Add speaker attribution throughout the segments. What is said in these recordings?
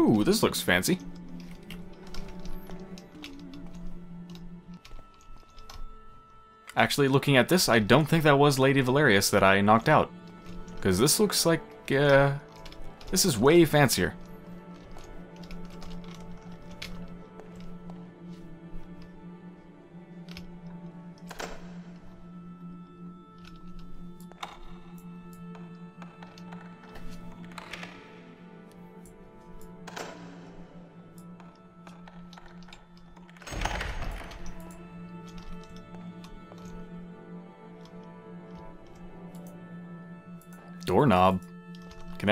Speaker 1: Ooh, this looks fancy. Actually, looking at this, I don't think that was Lady Valerius that I knocked out. Because this looks like, uh, this is way fancier.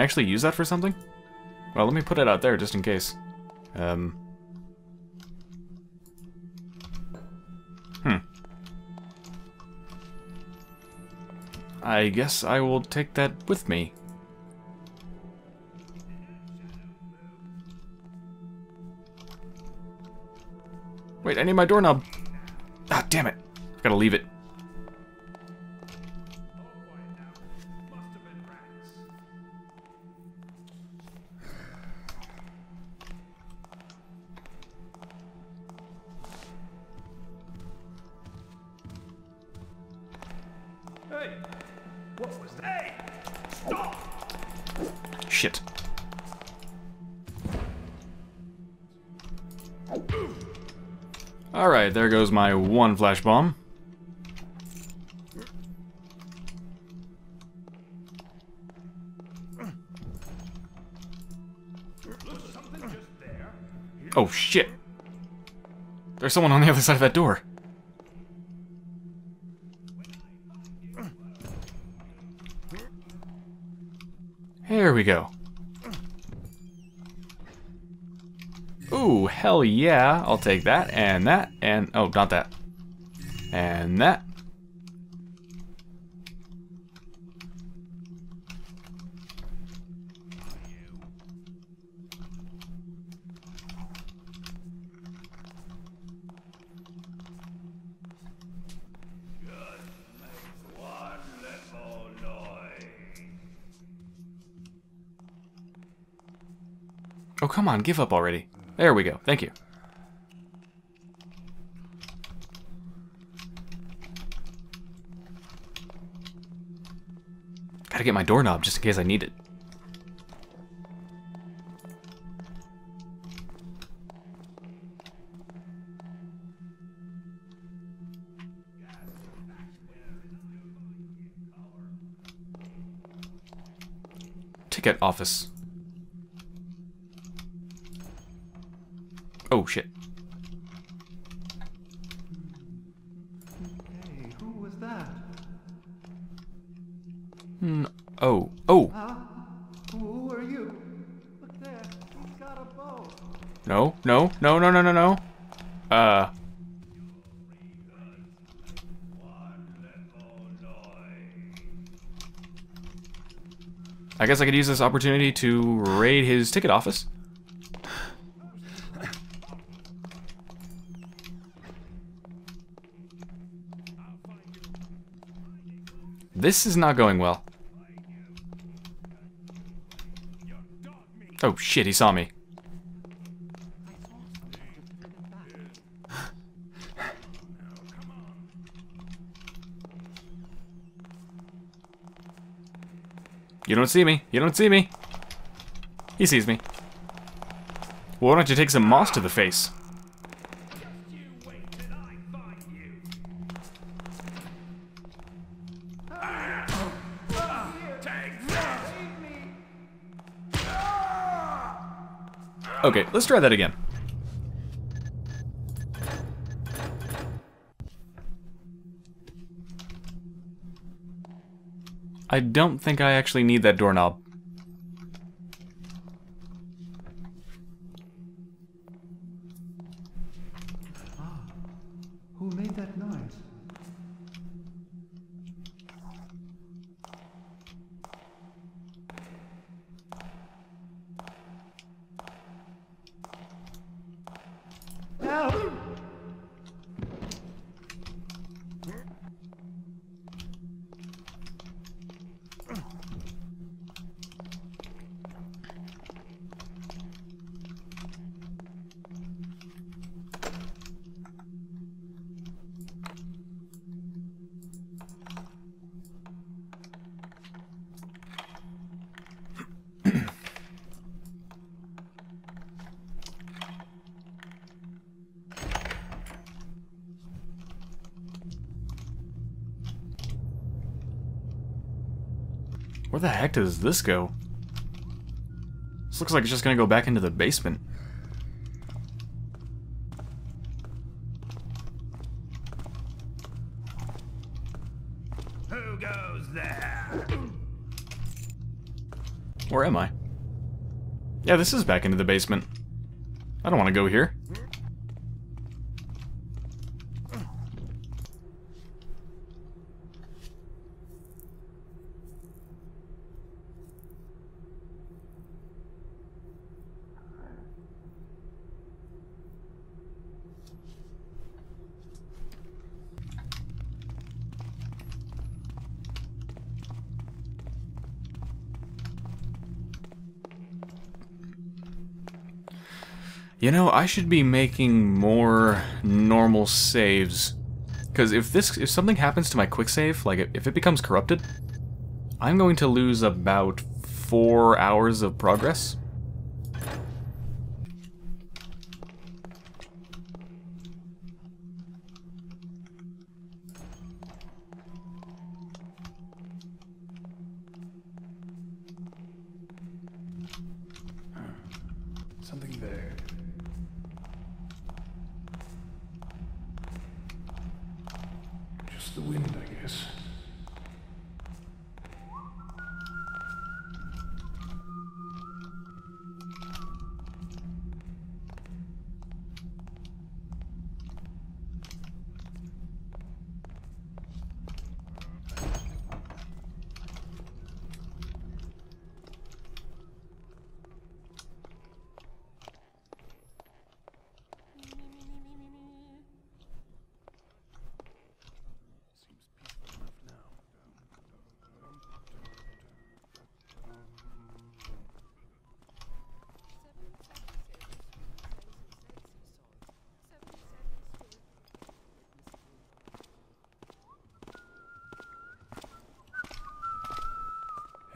Speaker 1: Actually use that for something? Well, let me put it out there just in case. Um. Hmm. I guess I will take that with me. Wait, I need my doorknob. Ah, damn it. I've gotta leave it. Shit. Alright, there goes my one flash bomb. Oh shit. There's someone on the other side of that door. There we go. Ooh, hell yeah. I'll take that, and that, and... Oh, not that. And that. Oh, come on, give up already. There we go. Thank you. Gotta get my doorknob just in case I need it. Ticket office. Oh shit.
Speaker 2: Hey, who was that?
Speaker 1: Mm, oh, oh,
Speaker 2: Huh? Who, who are you? Look there, he's got a bow.
Speaker 1: no, no, no, no, no, no, no. Uh, I guess I could use this opportunity to raid his ticket office. This is not going well. Oh shit, he saw me. You don't see me. You don't see me. He sees me. Why don't you take some moss to the face? Okay, let's try that again. I don't think I actually need that doorknob.
Speaker 2: Who made that noise? Help!
Speaker 1: Where the heck does this go? This looks like it's just gonna go back into the basement.
Speaker 3: Who goes there?
Speaker 1: Where am I? Yeah, this is back into the basement. I don't want to go here. You know, I should be making more normal saves. Because if this, if something happens to my quick save, like if it becomes corrupted, I'm going to lose about four hours of progress.
Speaker 3: Something there. Just the wind, I guess.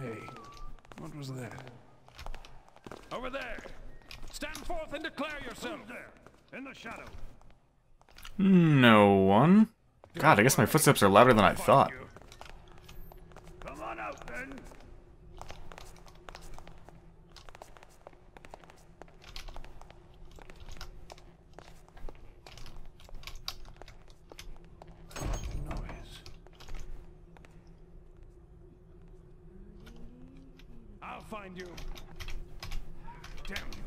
Speaker 3: Hey, what was that?
Speaker 4: Over there! Stand forth and declare yourself!
Speaker 3: there, in the shadow.
Speaker 1: No one. God, I guess my footsteps are louder than I thought.
Speaker 3: Come on out then. Noise.
Speaker 4: I'll find you.
Speaker 3: Damn you.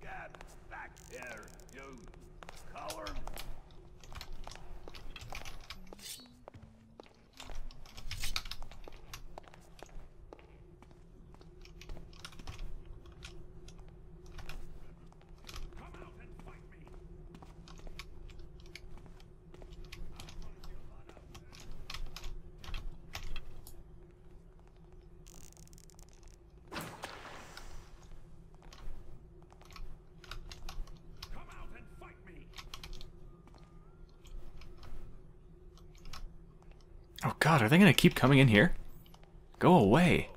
Speaker 3: Get back here, you coward.
Speaker 4: Come out and fight me! Come out and fight me!
Speaker 1: Oh god, are they gonna keep coming in here? Go away.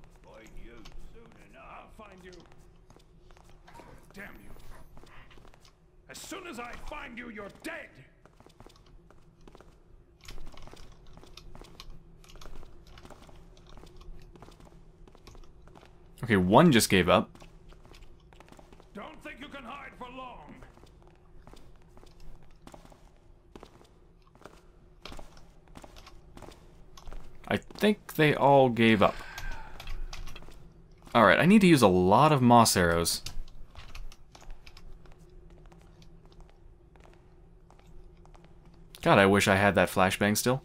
Speaker 4: As soon as I find you, you're dead!
Speaker 1: Okay, one just gave up.
Speaker 4: Don't think you can hide for long!
Speaker 1: I they all gave up. Alright, I need to use a lot of moss arrows. God, I wish I had that flashbang still.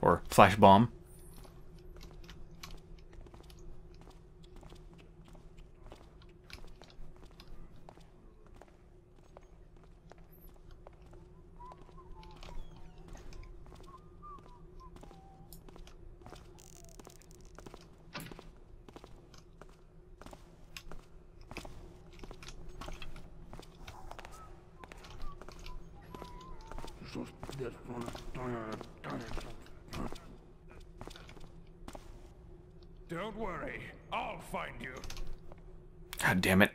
Speaker 1: Or flash bomb.
Speaker 4: Don't worry, I'll find you.
Speaker 1: God damn it.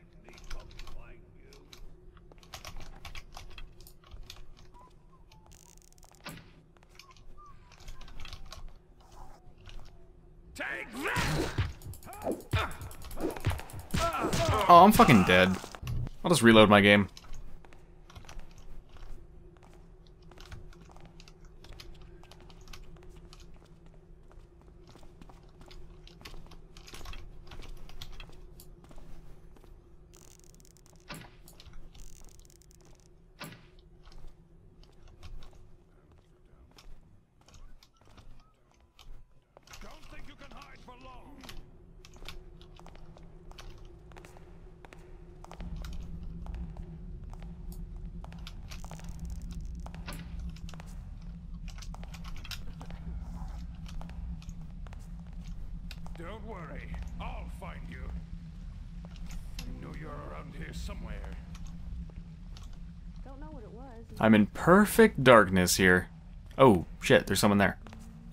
Speaker 1: Oh, I'm fucking dead. I'll just reload my game. Perfect darkness here. Oh, shit, there's someone there.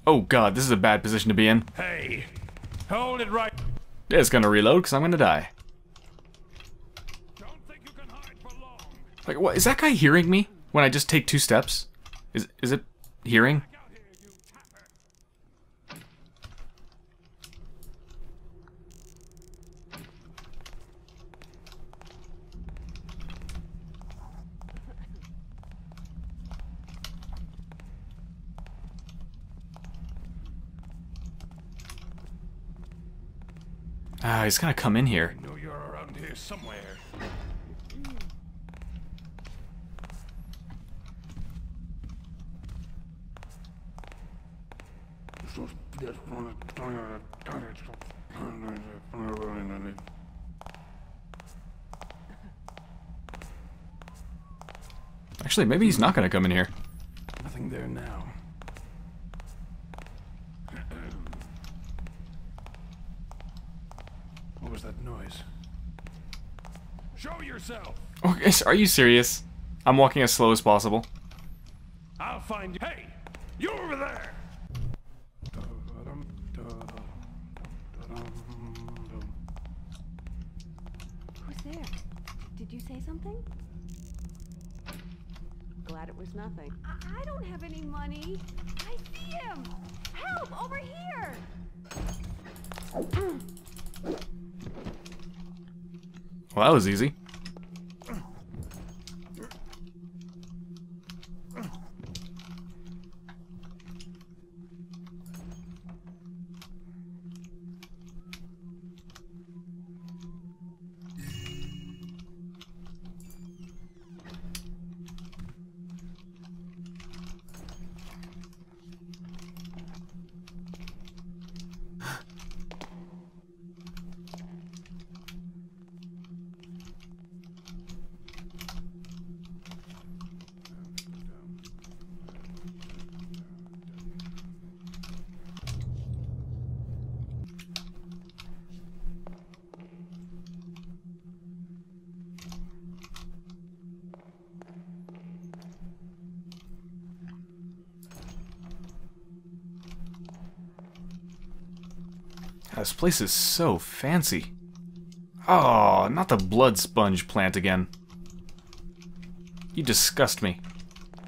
Speaker 1: Oh god, this is a bad position to be in.
Speaker 3: Hey, hold it right.
Speaker 1: It's gonna reload because I'm gonna die.
Speaker 3: Don't think you can hide for long.
Speaker 1: Like, what? Is that guy hearing me when I just take two steps? Is, is it hearing? Ah, he's gonna come in here.
Speaker 3: I know you're around here somewhere.
Speaker 1: Actually, maybe he's not gonna come in here.
Speaker 3: Nothing there now. what was that noise? Show yourself!
Speaker 1: Okay, are you serious? I'm walking as slow as possible.
Speaker 3: I'll find you. Hey! You over there!
Speaker 5: Who's there? Did you say something? Glad it was nothing. I, I don't have any money. I see him. Help! Over here!
Speaker 1: Well, that was easy. This place is so fancy. Oh, not the blood sponge plant again. You disgust me.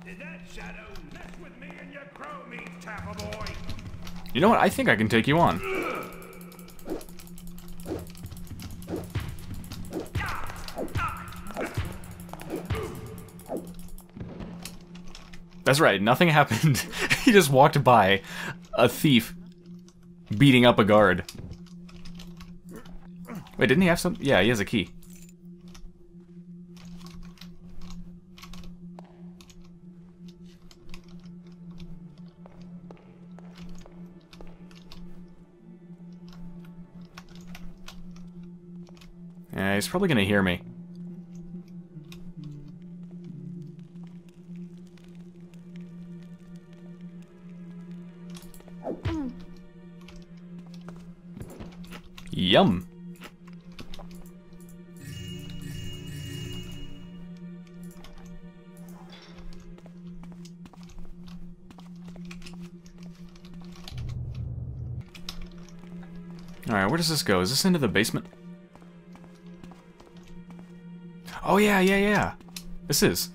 Speaker 3: Did that shadow mess with me and your crow meat,
Speaker 1: You know what? I think I can take you on. That's right, nothing happened. he just walked by a thief beating up a guard. Wait, didn't he have some? Yeah, he has a key. Yeah, he's probably gonna hear me. Where does this go? Is this into the basement? Oh yeah, yeah, yeah. This is.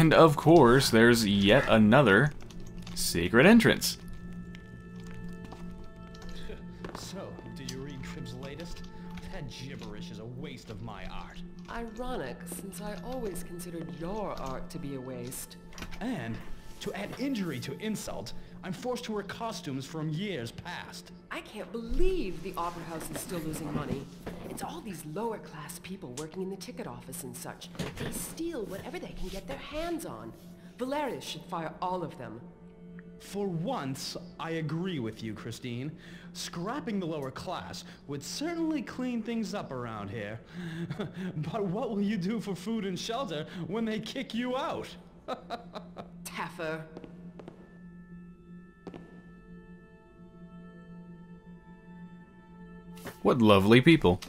Speaker 1: And of course, there's yet another secret entrance.
Speaker 6: So, do you read Crib's latest? That gibberish is a waste of my art.
Speaker 7: Ironic, since I always considered your art to be a waste.
Speaker 6: And, to add injury to insult, I'm forced to wear costumes from years past.
Speaker 7: I can't believe the Opera House is still losing money. It's all these lower class people working in the ticket office and such. They steal whatever they can get their hands on. Valerius should fire all of them.
Speaker 6: For once, I agree with you, Christine. Scrapping the lower class would certainly clean things up around here. but what will you do for food and shelter when they kick you out?
Speaker 7: Taffer.
Speaker 1: What lovely people.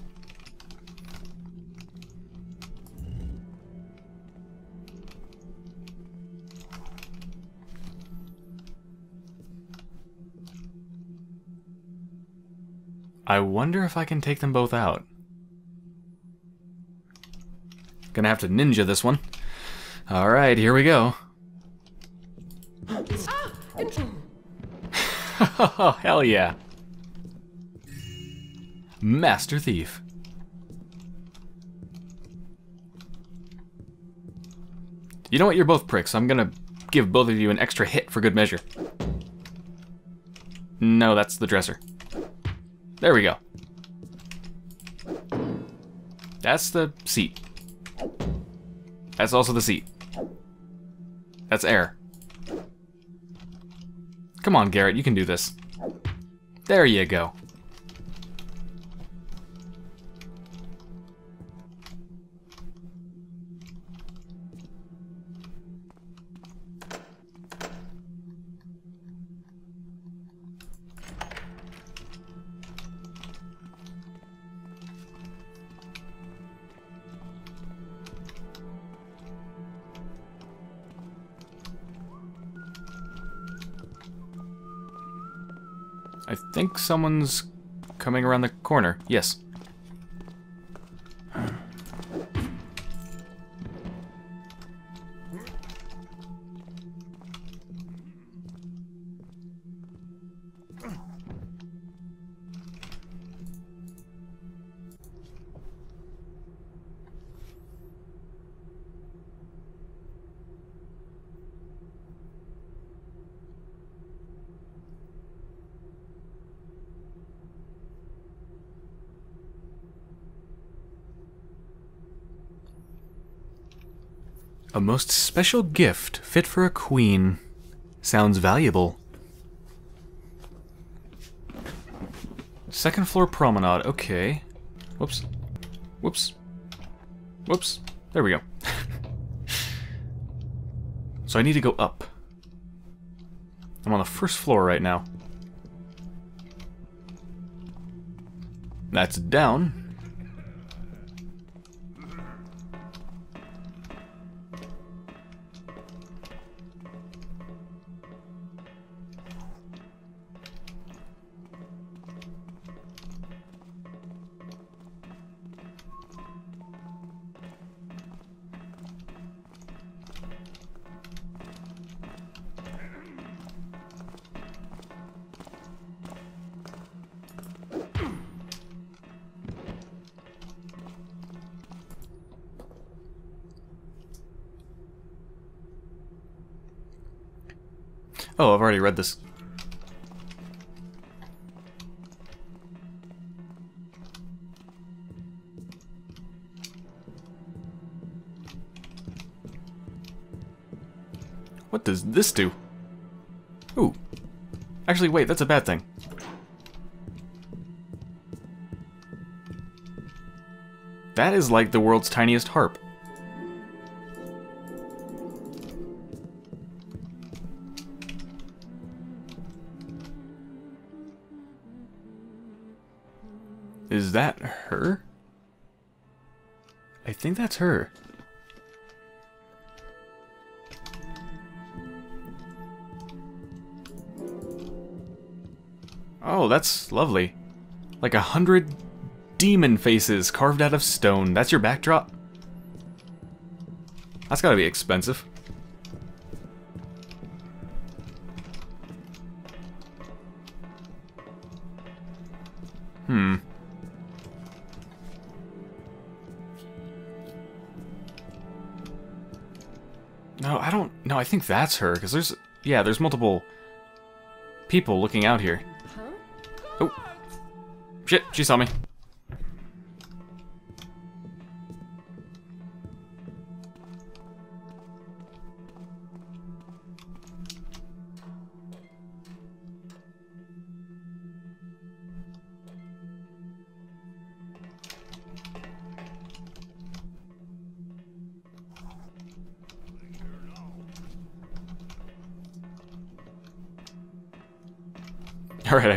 Speaker 1: I wonder if I can take them both out. Gonna have to ninja this one. Alright, here we go. oh, hell yeah. Master Thief. You know what? You're both pricks. I'm gonna give both of you an extra hit for good measure. No, that's the dresser. There we go. That's the seat. That's also the seat. That's air. Come on, Garrett, you can do this. There you go. Someone's coming around the corner. Yes. Most special gift fit for a queen. Sounds valuable. Second floor promenade, okay. Whoops. Whoops. Whoops. There we go. so I need to go up. I'm on the first floor right now. That's down. Already read this. What does this do? Ooh. Actually, wait, that's a bad thing. That is like the world's tiniest harp. That's her. Oh, that's lovely. Like a hundred demon faces carved out of stone. That's your backdrop? That's gotta be expensive. I don't... No, I think that's her, because there's... Yeah, there's multiple people looking out here. Oh. Shit, she saw me.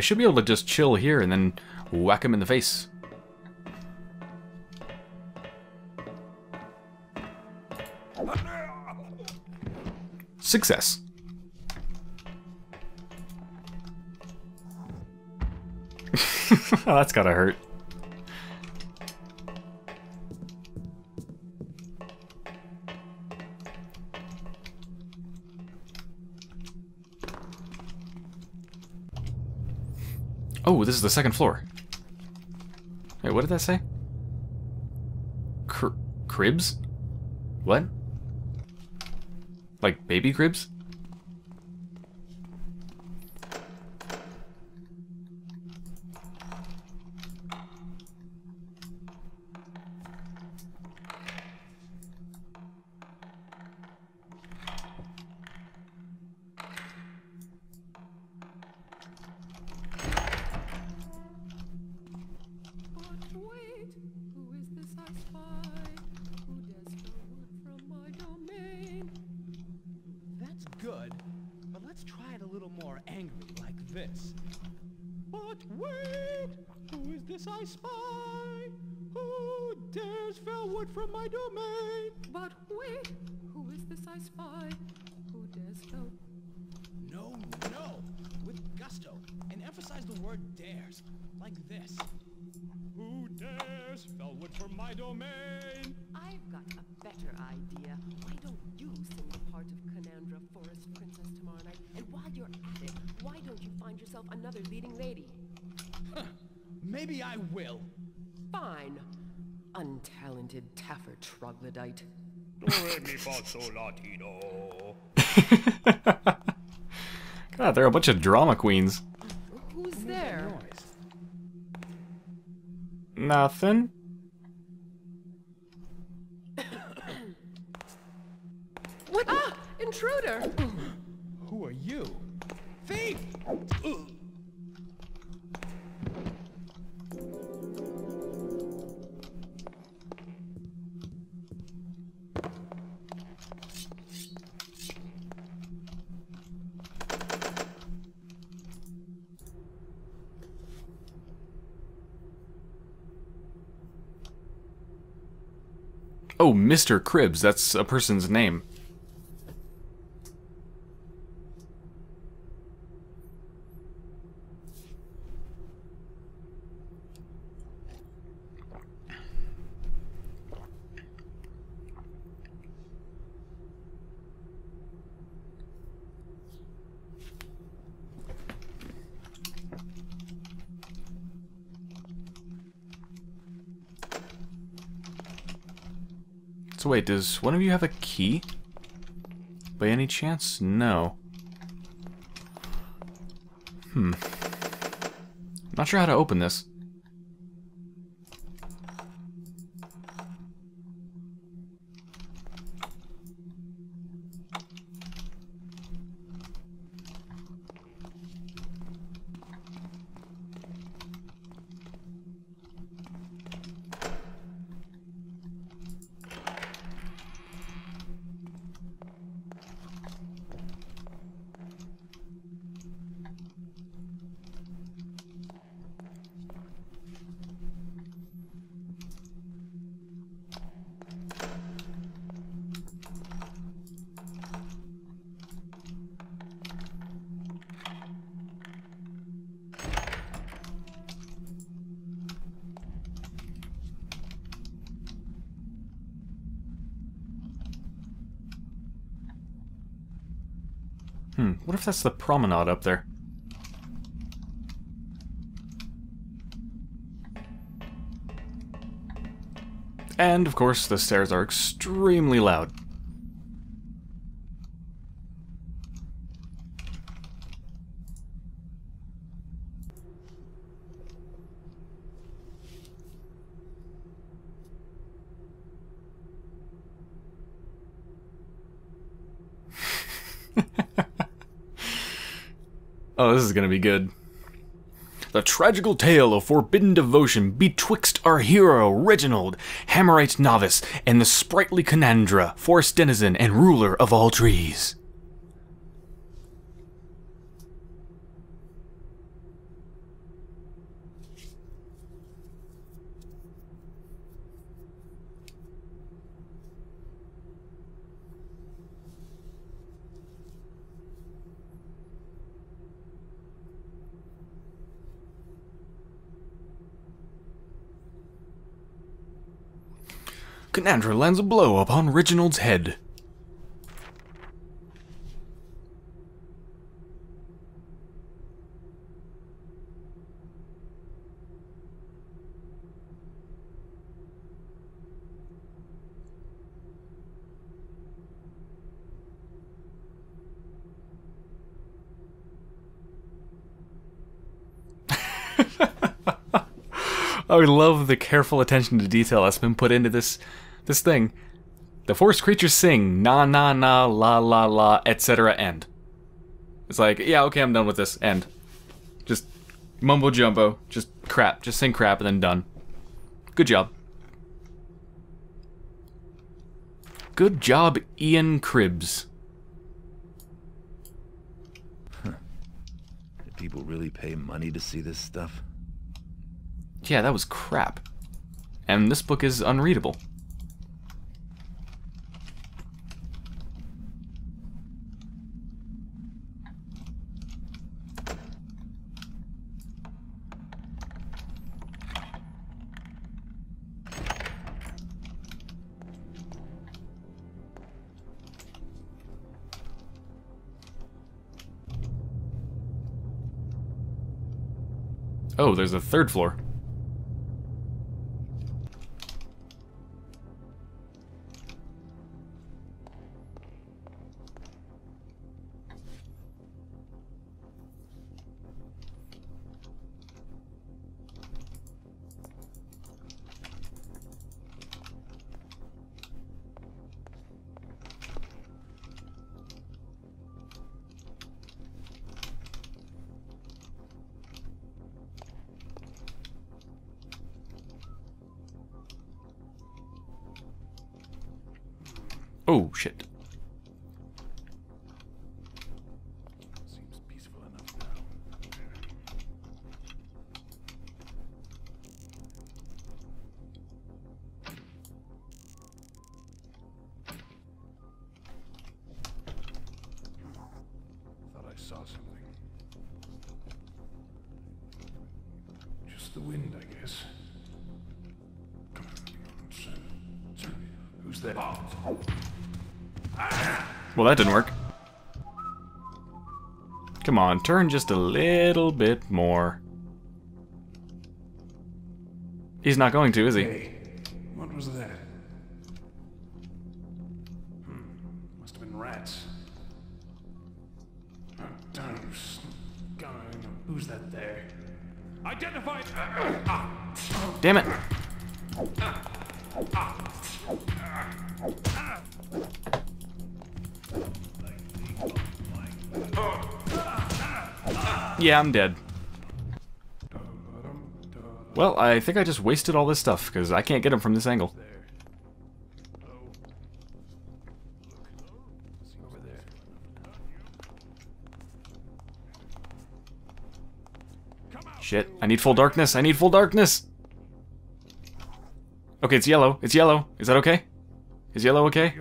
Speaker 1: Should be able to just chill here and then whack him in the face. Success. oh, that's gotta hurt. Oh, this is the second floor. Wait, what did that say? Cr cribs? What? Like baby cribs?
Speaker 5: But wait, who is this I spy? Who dares steal wood from my domain?
Speaker 6: That's good, but let's try it a little more angry, like this. But wait, who is this I spy? Who dares fell wood from my domain?
Speaker 5: But wait, who is this I spy? Who dares steal?
Speaker 6: No, no, with gusto, and emphasize the word dares, like this. Who dares fell wood from my domain?
Speaker 7: I've got a better idea. Why don't you sing the part of Canandra, Forest Princess, tomorrow night? And while you're at it, why don't you find yourself another leading lady?
Speaker 6: Maybe I will.
Speaker 7: Fine. Untalented Taffer troglodyte.
Speaker 3: Do re mi fa sol la ti.
Speaker 1: God, they're a bunch of drama queens.
Speaker 7: Who's there?
Speaker 1: Nothing.
Speaker 7: What? Ah! Intruder!
Speaker 6: Who are you? Thief!
Speaker 1: Oh, Mr. Cribs, that's a person's name. Wait, does one of you have a key? By any chance? No. Hmm. Not sure how to open this. that's the promenade up there. And, of course, the stairs are extremely loud. Oh, this is gonna be good. The tragical tale of forbidden devotion betwixt our hero Reginald, Hammerite novice, and the sprightly Canandra, forest denizen and ruler of all trees. Canandra lands a blow upon Reginald's head. I love the careful attention to detail that's been put into this this thing. The forest creatures sing na na na la la la etc. End. It's like yeah okay I'm done with this end. Just mumbo jumbo, just crap, just sing crap and then done. Good job. Good job, Ian Cribbs.
Speaker 8: Do people really pay money to see this stuff?
Speaker 1: Yeah, that was crap. And this book is unreadable. Oh, there's a third floor. Well, that didn't work. Come on, turn just a little bit more. He's not going to, is he?
Speaker 3: Hey, what was that? Hmm, must have been rats. Oh, who's that there? Identified! Ah,
Speaker 1: Damn it. Yeah, I'm dead. Well, I think I just wasted all this stuff, because I can't get him from this angle. Shit, I need full darkness, I need full darkness! Okay, it's yellow, it's yellow. Is that okay? Is yellow okay?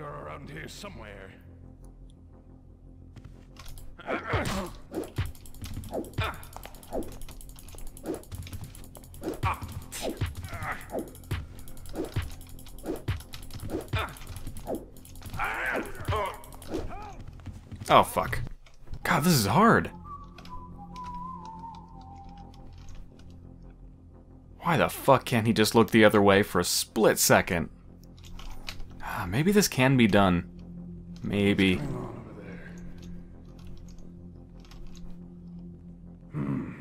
Speaker 1: Oh, fuck. God, this is hard. Why the fuck can't he just look the other way for a split second? Ah, maybe this can be done. Maybe.
Speaker 3: Hang on. Hmm.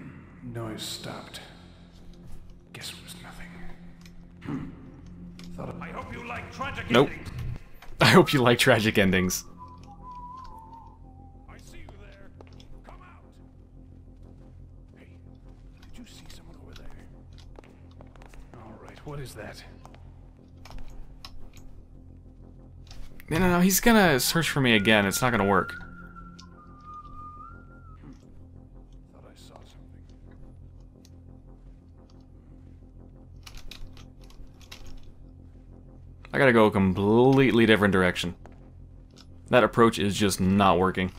Speaker 3: Noise stopped. Guess it was nothing. Hmm. Thought it
Speaker 4: I hope you like tragic
Speaker 1: Nope.
Speaker 4: endings.
Speaker 1: I hope you like tragic endings.
Speaker 3: Is that?
Speaker 1: No, no, no, he's gonna search for me again. It's not gonna work.
Speaker 3: Thought I saw something.
Speaker 1: I gotta go a completely different direction. That approach is just not working.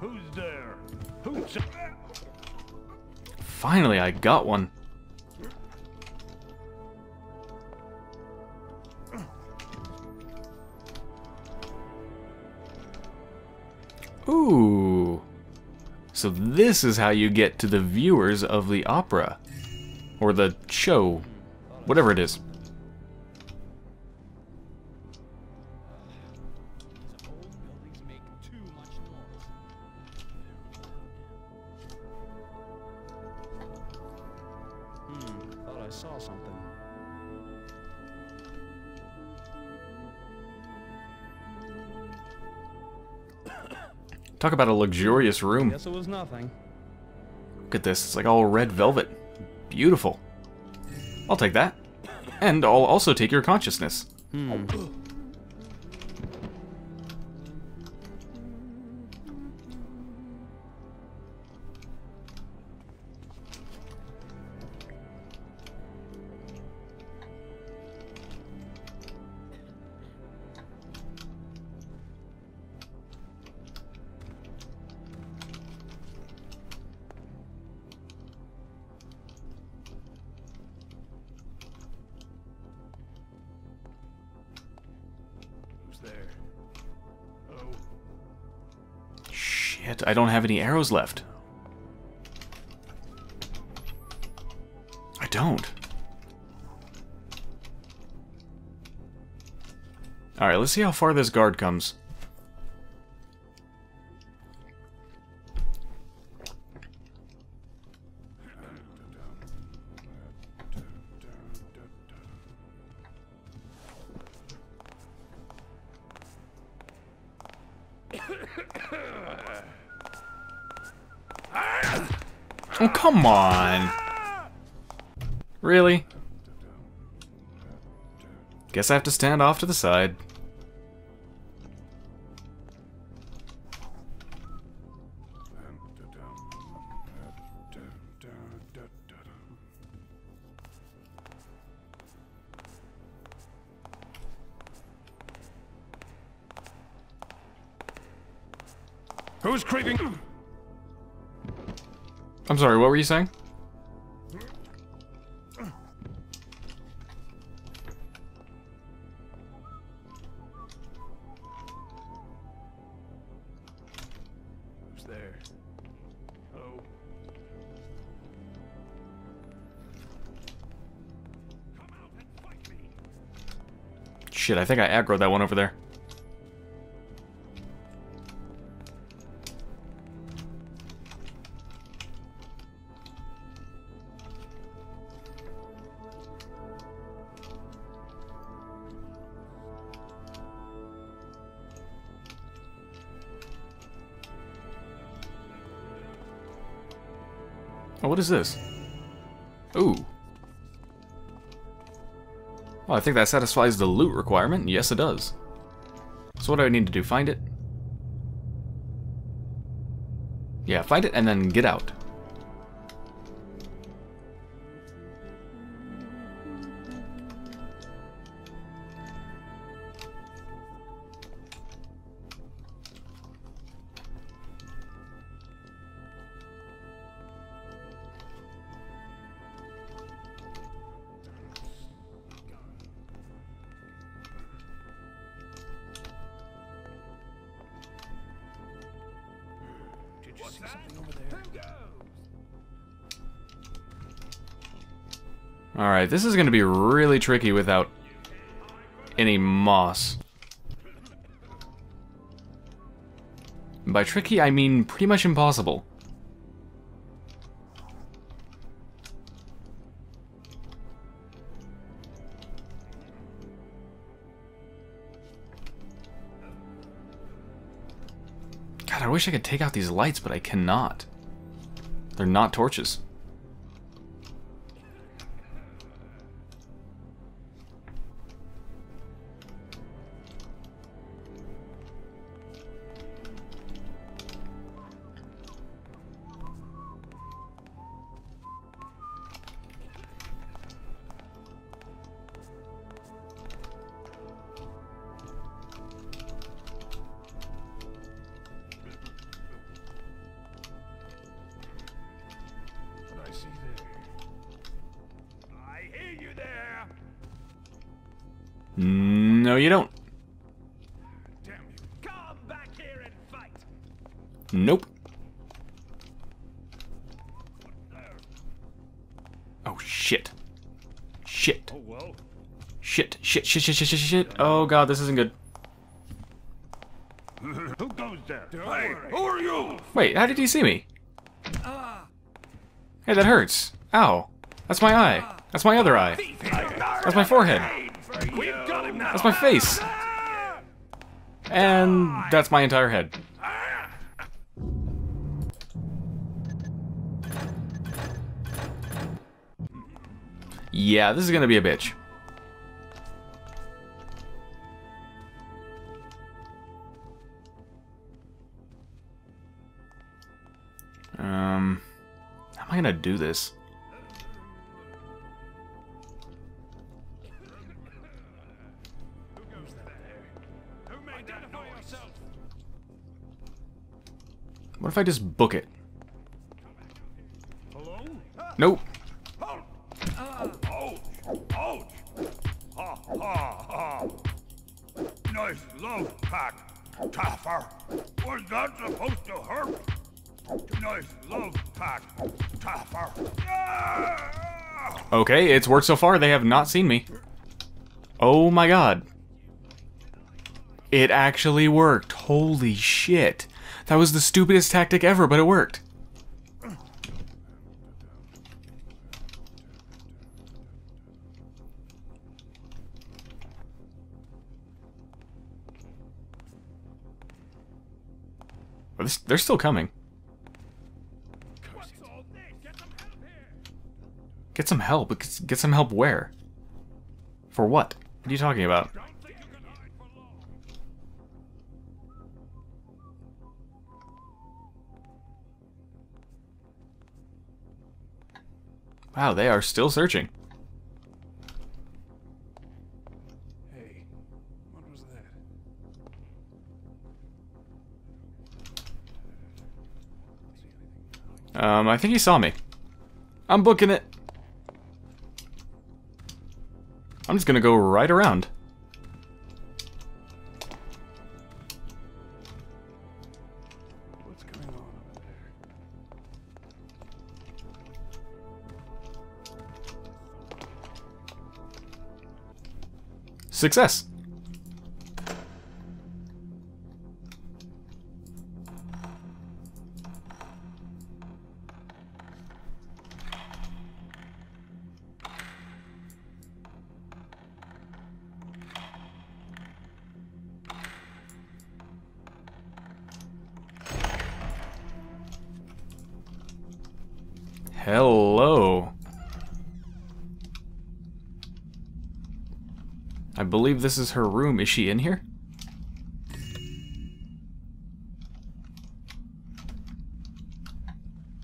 Speaker 4: Who's there? Who's
Speaker 1: Finally, I got one. Ooh. So this is how you get to the viewers of the opera. Or the show. Whatever it is. Talk about a luxurious room.
Speaker 6: Guess it was nothing.
Speaker 1: Look at this. It's like all red velvet. Beautiful. I'll take that. And I'll also take your consciousness.
Speaker 3: Who's
Speaker 1: any arrows left. I don't. Alright, let's see how far this guard comes. Come on. Really? Guess I have to stand off to the side. Were you saying?
Speaker 3: Who's there? Oh.
Speaker 4: Come out and fight me.
Speaker 1: Shit, Shit, I think I aggroed that one over there. This? Ooh. Well, I think that satisfies the loot requirement. Yes, it does. So what do I need to do? Find it? Yeah, find it and then get out. Alright, this is going to be really tricky without any moss. By tricky, I mean pretty much impossible. God, I wish I could take out these lights, but I cannot. They're not torches. No, you don't.
Speaker 3: Damn you.
Speaker 4: Come back here and fight.
Speaker 1: Nope. Oh, shit. Shit.
Speaker 3: Oh well.
Speaker 1: Shit. Shit, shit, shit, shit, shit, shit. Oh, God, this isn't good.
Speaker 4: Who goes there?
Speaker 3: Don't
Speaker 4: hey,
Speaker 3: worry.
Speaker 4: who are you?
Speaker 1: Wait, how did he see me? Hey, that hurts. Ow. That's my eye. That's my other eye. That's my forehead. That's my face. And that's my entire head. Yeah, this is gonna be a bitch. Um, how am I gonna do this? What if I just book it?
Speaker 3: Hello?
Speaker 1: Nope.
Speaker 4: Nice love pack, Taffer. Was that supposed to hurt? Nice love pack, Taffer.
Speaker 1: Okay, it's worked so far. They have not seen me. Oh my god. It actually worked. Holy shit. That was the stupidest tactic ever, but it worked. But this- They're still coming. Get some help. Get some help where? For what? What are you talking about? Wow, they are still searching.
Speaker 3: Hey, what was that?
Speaker 1: Um, I think he saw me. I'm booking it. I'm just gonna go right around. Success. This is her room. Is she in here?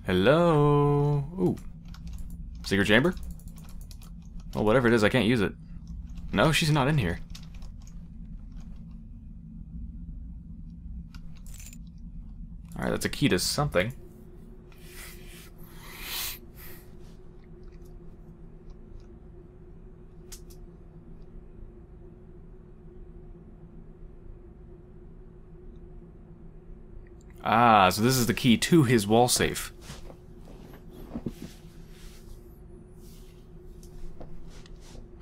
Speaker 1: Hello? Ooh. Secret chamber? Well, whatever it is, I can't use it. No, she's not in here. Alright, that's a key to something. Ah, so this is the key to his wall safe.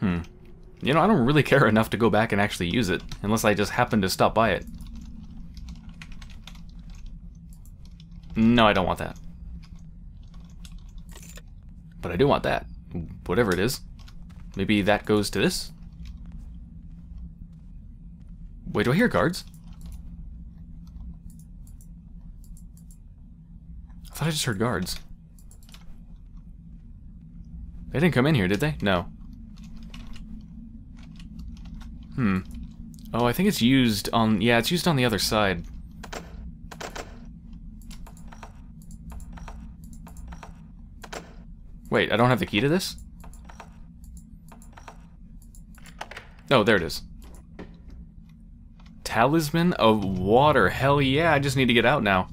Speaker 1: Hmm. You know, I don't really care enough to go back and actually use it, unless I just happen to stop by it. No, I don't want that. But I do want that. Whatever it is. Maybe that goes to this? Wait, do I hear guards? I thought I just heard guards. They didn't come in here, did they? No. Hmm. Oh, I think it's used on... Yeah, it's used on the other side. Wait, I don't have the key to this? Oh, there it is. Talisman of Water. Hell yeah, I just need to get out now.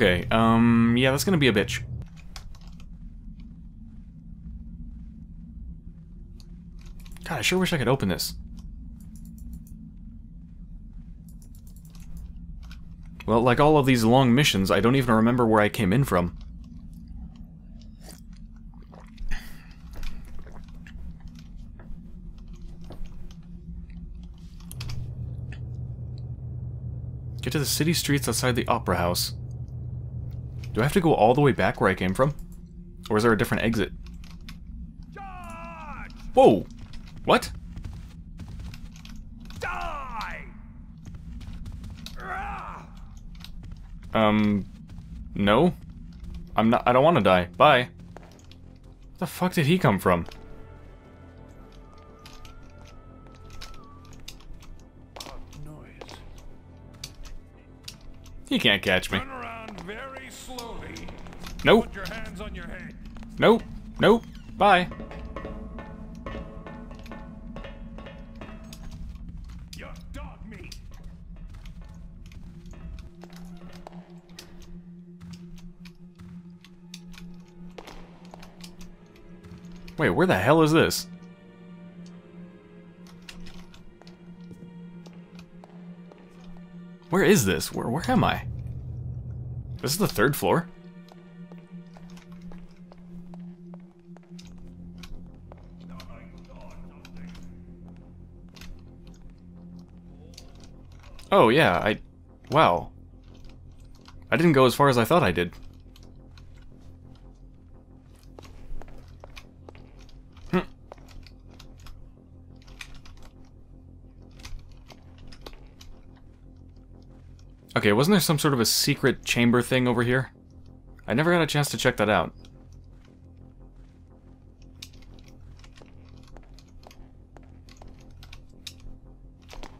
Speaker 1: Okay, um, yeah, that's gonna be a bitch. God, I sure wish I could open this. Well, like all of these long missions, I don't even remember where I came in from. Get to the city streets outside the Opera House. Do I have to go all the way back where I came from? Or is there a different exit?
Speaker 4: Charge!
Speaker 1: Whoa! What?
Speaker 4: Die!
Speaker 1: Um, no. I'm not, I don't want to die. Bye. The fuck did he come from? He can't catch me. Nope.
Speaker 3: Put your hands on your head.
Speaker 1: Nope. Nope. Bye.
Speaker 3: You're dog meat.
Speaker 1: Wait, where the hell is this? Where is this? Where where am I? This is the third floor? Oh yeah, I wow. I didn't go as far as I thought I did. Hmm. Okay, wasn't there some sort of a secret chamber thing over here? I never got a chance to check that out.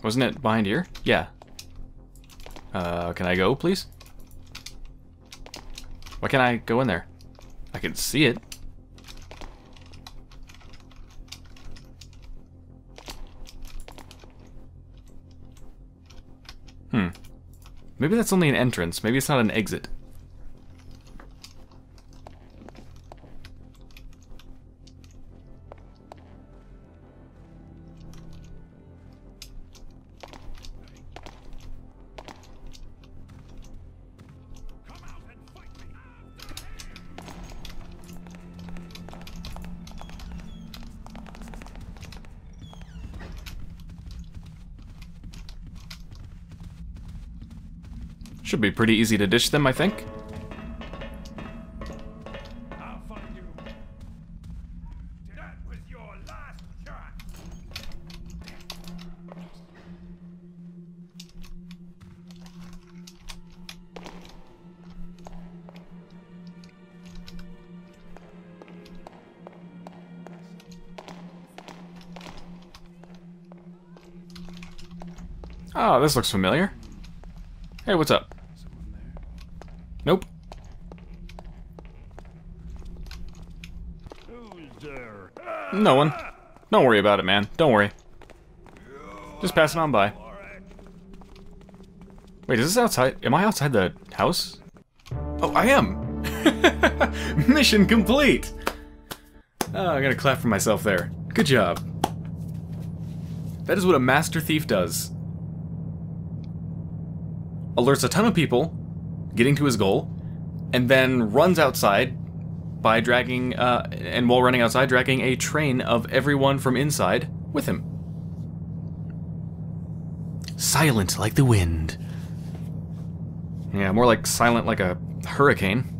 Speaker 1: Wasn't it behind here? Yeah. Uh, can I go, please? Why can't I go in there? I can see it. Hmm. Maybe that's only an entrance. Maybe it's not an exit. pretty easy to dish them, I think. Oh, this looks familiar. Hey, what's up? Don't worry about it, man. Don't worry. Just pass it on by. Wait, is this outside? Am I outside the house? Oh, I am! Mission complete! Oh, I gotta clap for myself there. Good job. That is what a master thief does. Alerts a ton of people, getting to his goal, and then runs outside by dragging, uh, and while running outside, dragging a train of everyone from inside with him. Silent like the wind. Yeah, more like silent like a hurricane.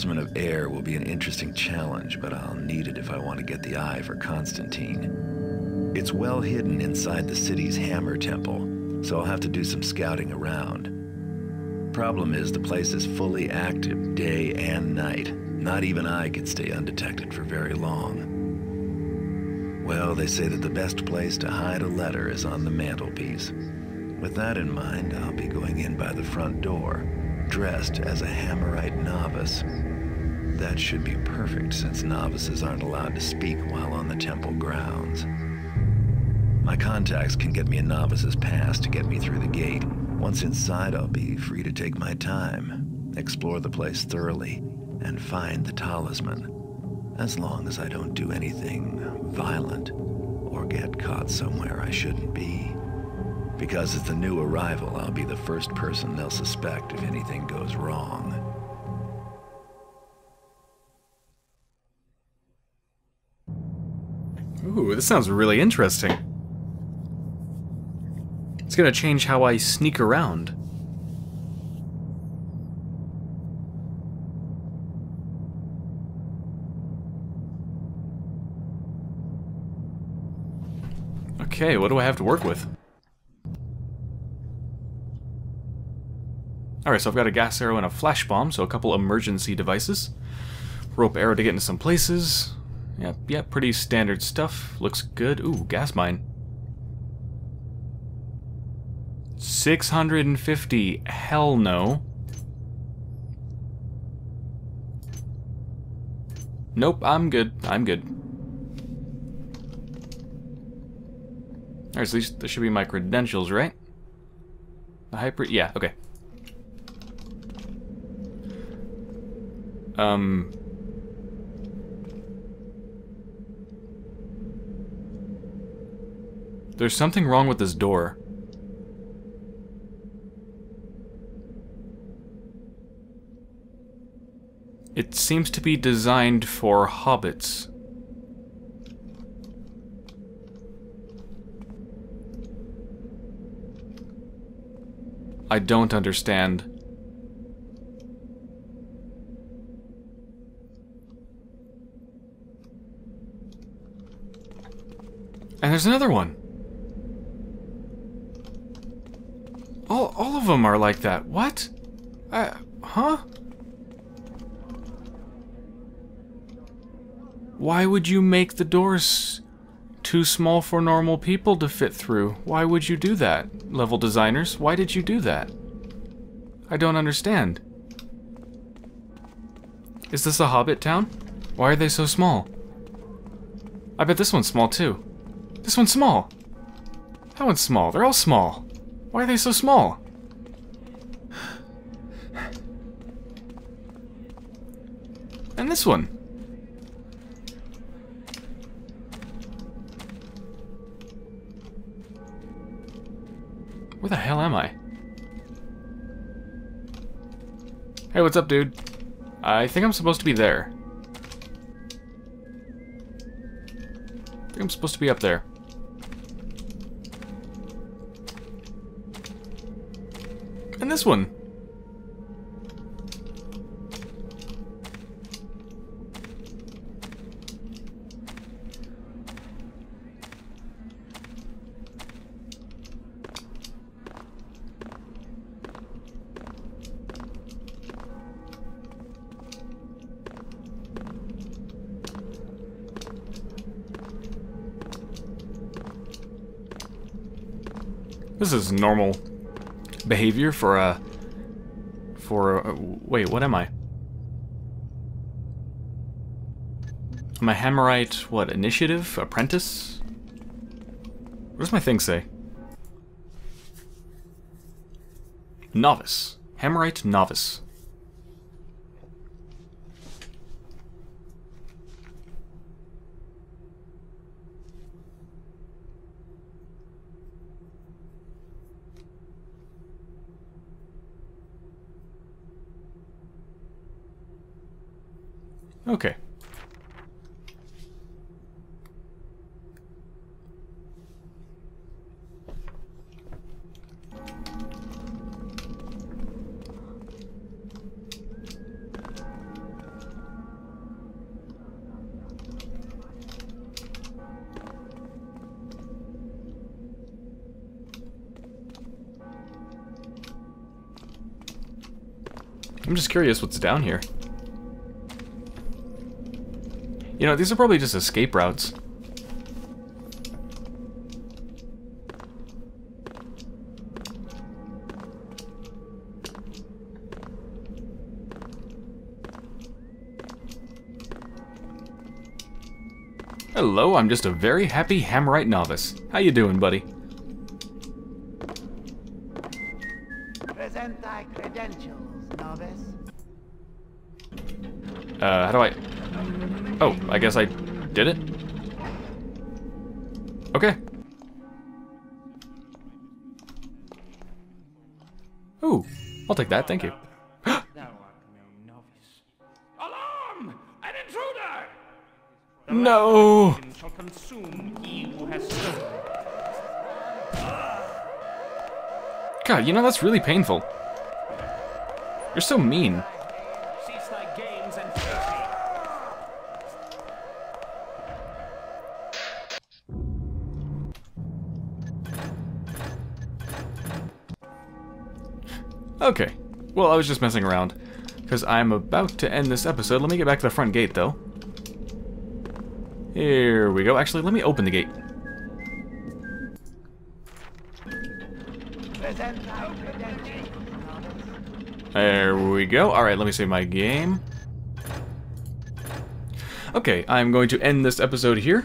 Speaker 8: Talisman of Air will be an interesting challenge, but I'll need it if I want to get the eye for Constantine. It's well hidden inside the city's Hammer Temple, so I'll have to do some scouting around. Problem is, the place is fully active day and night. Not even I can stay undetected for very long. Well, they say that the best place to hide a letter is on the mantelpiece. With that in mind, I'll be going in by the front door, dressed as a Hammerite novice. That should be perfect since novices aren't allowed to speak while on the temple grounds. My contacts can get me a novice's pass to get me through the gate. Once inside, I'll be free to take my time, explore the place thoroughly, and find the talisman. As long as I don't do anything violent or get caught somewhere I shouldn't be. Because as the new arrival, I'll be the first person they'll suspect if anything goes wrong.
Speaker 1: Ooh, this sounds really interesting. It's gonna change how I sneak around. Okay, what do I have to work with? Alright, so I've got a gas arrow and a flash bomb, so a couple emergency devices. Rope arrow to get into some places. Yep, yep, pretty standard stuff. Looks good. Ooh, gas mine. 650. Hell no. Nope, I'm good. I'm good. Alright, so these, this should be my credentials, right? The hyper... Yeah, okay. Um... There's something wrong with this door. It seems to be designed for hobbits. I don't understand. And there's another one. All, all of them are like that. What? Uh, huh? Why would you make the doors too small for normal people to fit through? Why would you do that? Level designers, why did you do that? I don't understand. Is this a hobbit town? Why are they so small? I bet this one's small too. This one's small. That one's small. They're all small. Why are they so small? And this one. Where the hell am I? Hey, what's up, dude? I think I'm supposed to be there. I think I'm supposed to be up there. This one. This is normal behavior for a... For a... Wait, what am I? Am I Hammerite, what, initiative? Apprentice? What does my thing say? Novice. Hammerite novice. Okay. I'm just curious what's down here. You know, these are probably just escape routes. Hello, I'm just a very happy Hammerite novice. How you doing, buddy?
Speaker 2: Present thy credentials, novice.
Speaker 1: Uh, how do I... Oh, I guess I did it? Okay. Ooh, I'll take that, thank you.
Speaker 4: No.
Speaker 1: God, you know, that's really painful. You're so mean. Okay. Well, I was just messing around. Because I'm about to end this episode. Let me get back to the front gate, though. Here we go. Actually, let me open the gate. There we go. Alright, let me save my game. Okay, I'm going to end this episode here.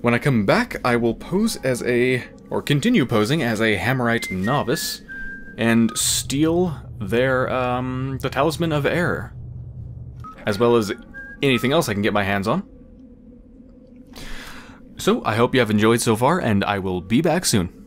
Speaker 1: When I come back, I will pose as a, or continue posing as a Hammerite novice, and steal their, um, the Talisman of Air. As well as anything else I can get my hands on. So, I hope you have enjoyed so far, and I will be back soon.